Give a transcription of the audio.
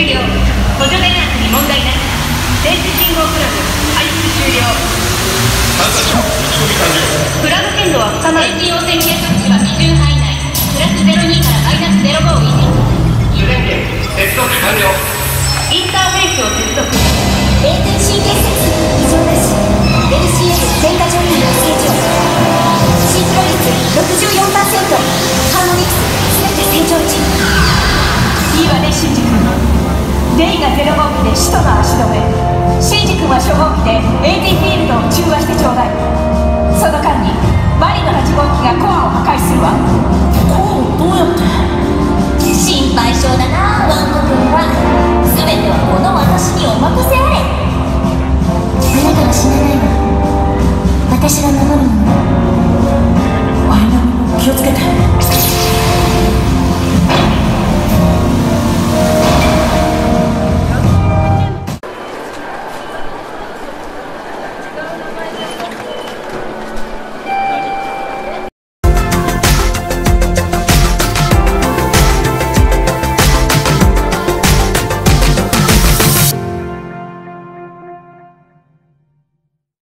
終了補助電圧に問題なし電子信号クラブ排出終了探査車打ち込み完了クラブ線路は深まり電気汚染計測値は基準範囲内プラス02からマイナス05を維持主電源接続完了インターフェースを接続電線神経節異常なし LCF 全過剰に成長シンクロ率64%レイがゼロ号機で使徒の足止め。シンジ君は初号機で AT フィールドを中和してちょうだいその間にマリの8号機がコアを破壊するわこうどうやって？心配性だなワンコ君は。全てはこの私にお任せあれあなたは死なないわ。私が守るの。マイナミも気をつけて。